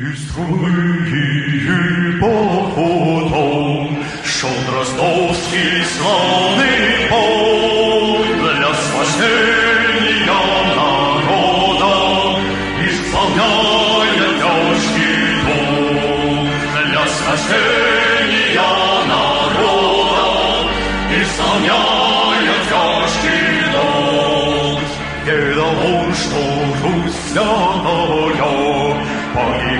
И струны походом шел Дроздовский славный путь для спасения народа, исполняя тяжкий долг для спасения народа, исполняя тяжкий долг. Ведал он, что Русь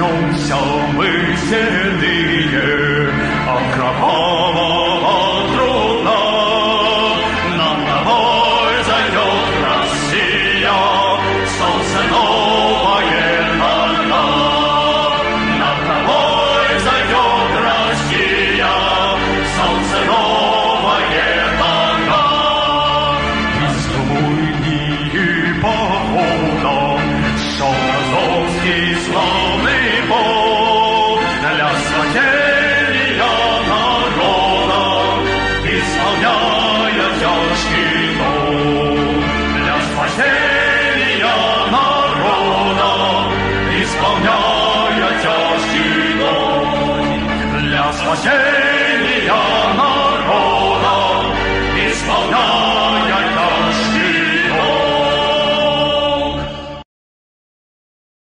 雄心为先烈，扛把把大刀。难忘今宵，Россия，阳光灿烂。难忘今宵，Россия，阳光灿烂。祖国的儿女把梦圆，阳光照进山。спасения народа, исполняя тяжкий для спасения народа.